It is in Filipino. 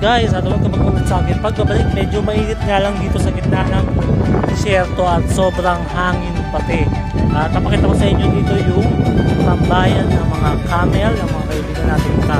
guys? Ano at huwag ka mag sa akin. Pagkabalik, medyo mainit nga lang dito sa gitna ng disyerto at sobrang hangin pati. At napakita ko sa inyo dito yung tambayan ng mga camel, ng mga kaibigan natin sa